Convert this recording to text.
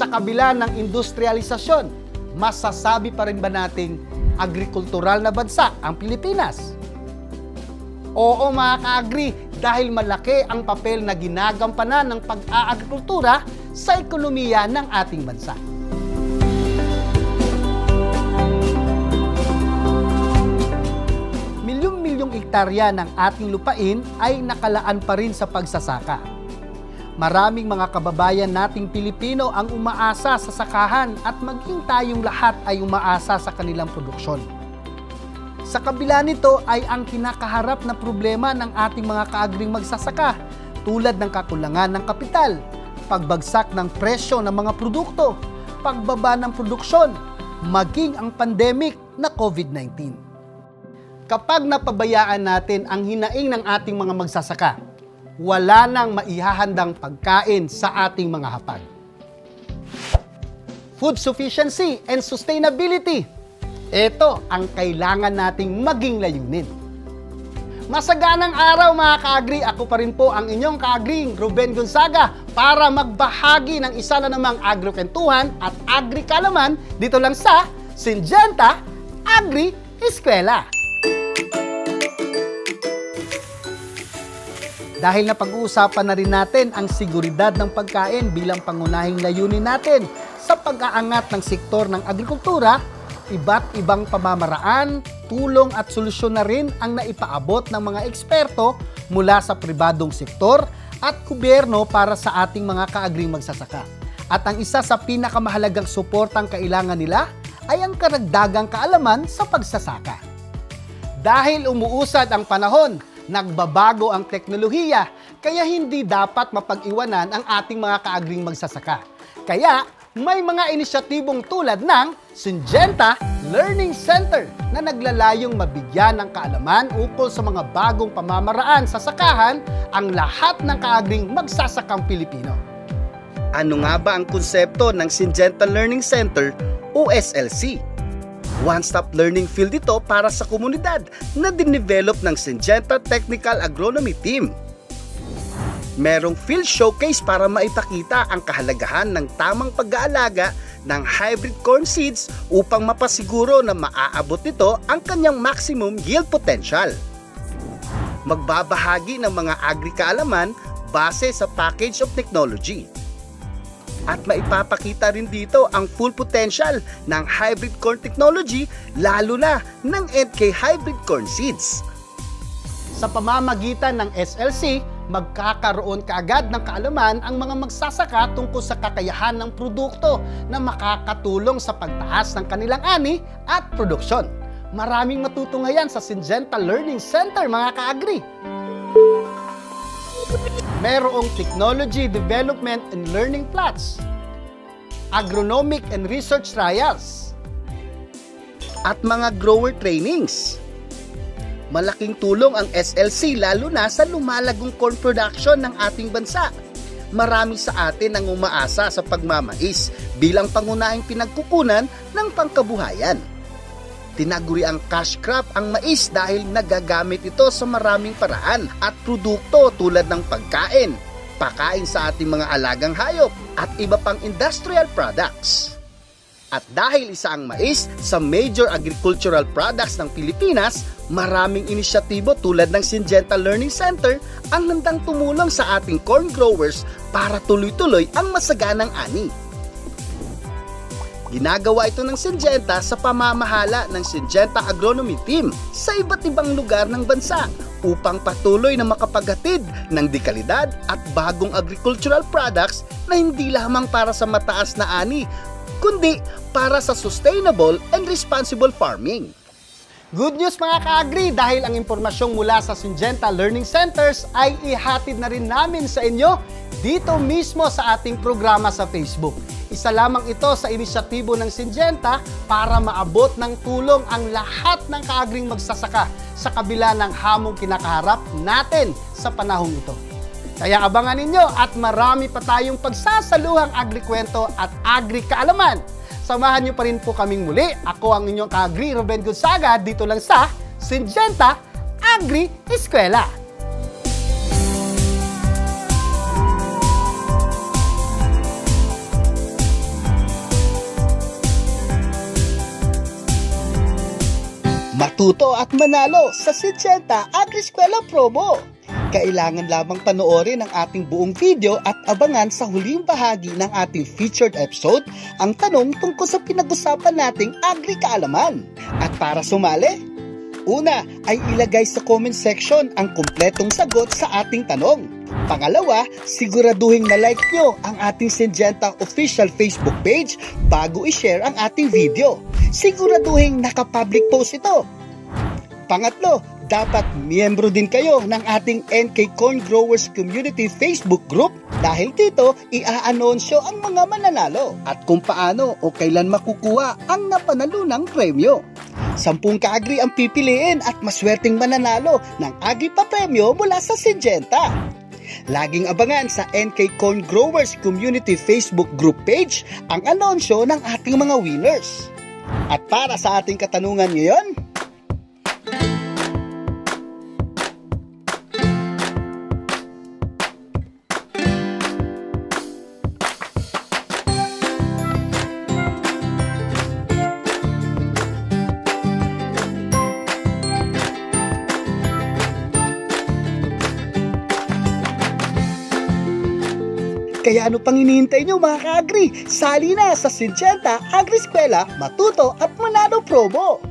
sa kabila ng industrialisasyon, masasabi pa rin ba nating agrikultural na bansa ang Pilipinas? Oo mga ka-agri, dahil malaki ang papel na ginagampanan ng pag-aagrikultura sa ekonomiya ng ating bansa. Milyong-milyong hektarya ng ating lupain ay nakalaan pa rin sa pagsasaka. Maraming mga kababayan nating Pilipino ang umaasa sa sakahan at maging tayong lahat ay umaasa sa kanilang produksyon. Sa kabila nito ay ang kinakaharap na problema ng ating mga kaagring magsasaka tulad ng kakulangan ng kapital, pagbagsak ng presyo ng mga produkto, pagbaba ng produksyon, maging ang pandemic na COVID-19. Kapag napabayaan natin ang hinaing ng ating mga magsasaka, wala nang maihahandang pagkain sa ating mga hapag. Food sufficiency and sustainability. Ito ang kailangan nating maging layunin. Masaganang araw mga kaagri, ako pa rin po ang inyong kaagring Ruben Gonzaga para magbahagi ng isa na namang agrokentuhan at agri-kalaman dito lang sa Syngenta Agri Eskwela. Dahil na pag-uusapan na rin natin ang seguridad ng pagkain bilang pangunahing layunin natin sa pag-aangat ng sektor ng agrikultura, iba't ibang pamamaraan, tulong at solusyon na rin ang naipaabot ng mga eksperto mula sa pribadong sektor at gobyerno para sa ating mga kaagring magsasaka. At ang isa sa pinakamahalagang suportang kailangan nila ay ang karagdagang kaalaman sa pagsasaka. Dahil umuusad ang panahon, nagbabago ang teknolohiya, kaya hindi dapat mapag-iwanan ang ating mga kaagring magsasaka. Kaya may mga inisyatibong tulad ng Syngenta Learning Center na naglalayong mabigyan ng kaalaman ukol sa mga bagong pamamaraan sa sakahan ang lahat ng kaagring magsasakang Pilipino. Ano nga ba ang konsepto ng Syngenta Learning Center o SLC? One-stop learning field ito para sa komunidad na dinevelop ng Syngenta Technical Agronomy Team merong field showcase para maipakita ang kahalagahan ng tamang pag-aalaga ng hybrid corn seeds upang mapasiguro na maaabot nito ang kanyang maximum yield potential. Magbabahagi ng mga agri-kaalaman base sa package of technology. At maipapakita rin dito ang full potential ng hybrid corn technology lalo na ng NK hybrid corn seeds. Sa pamamagitan ng SLC, magkakaroon kaagad ng kaalaman ang mga magsasaka tungkol sa kakayahan ng produkto na makakatulong sa pagtaas ng kanilang ani at produksyon. Maraming matutunghayan sa Syngenta Learning Center mga kaagri. Merong Technology Development and Learning Plots, Agronomic and Research Trials, at mga grower trainings Malaking tulong ang SLC lalo na sa lumalagong corn production ng ating bansa. Marami sa atin ang umaasa sa pagmamais bilang pangunahing pinagkukunan ng pangkabuhayan. Tinaguri ang cash crop ang mais dahil nagagamit ito sa maraming paraan at produkto tulad ng pagkain, pakain sa ating mga alagang hayop at iba pang industrial products. At dahil isa ang mais sa major agricultural products ng Pilipinas, maraming inisyatibo tulad ng Syngenta Learning Center ang handang tumulong sa ating corn growers para tuloy-tuloy ang masaganang ani. Ginagawa ito ng Syngenta sa pamamahala ng Syngenta Agronomy Team sa iba't ibang lugar ng bansa upang patuloy na makapaghatid ng dekalidad at bagong agricultural products na hindi lamang para sa mataas na ani kundi para sa sustainable and responsible farming. Good news mga ka-agri dahil ang impormasyong mula sa Syngenta Learning Centers ay ihatid na rin namin sa inyo dito mismo sa ating programa sa Facebook. Isa lamang ito sa inisyatibo ng Syngenta para maabot ng tulong ang lahat ng kaagring magsasaka sa kabila ng hamong kinakaharap natin sa panahong ito. Kaya abangan ninyo at marami pa tayong pagsasaluhang agrikwento at agri-kaalaman. Samahan nyo pa rin po kaming muli. Ako ang inyong ka-agri Ruben Gonzaga dito lang sa Syngenta Agri Eskwela. Matuto at manalo sa Syngenta Agri-Eskwela Promo. Kailangan lamang panoorin ang ating buong video at abangan sa huling bahagi ng ating featured episode ang tanong tungkol sa pinag-usapan nating agri-kaalaman. At para sumali, Una ay ilagay sa comment section ang kumpletong sagot sa ating tanong. Pangalawa, siguraduhin na like nyo ang ating Syngenta official Facebook page bago i-share ang ating video. Siguraduhin naka-public post ito. Pangatlo, dapat miyembro din kayo ng ating NK Corn Growers Community Facebook group dahil dito ia-anonsyo ang mga mananalo at kung paano o kailan makukuha ang napanalunang premyo. Sampung kaagri ang pipiliin at maswerteng mananalo ng Agri pa premyo mula sa Syngenta. Laging abangan sa NK Corn Growers Community Facebook group page ang anonsyo ng ating mga winners. At para sa ating katanungan ngayon, Kaya ano pang hinihintay nyo mga ka-agri? Sali na sa Syngenta Agri Eskwela, Matuto at Manalo Promo!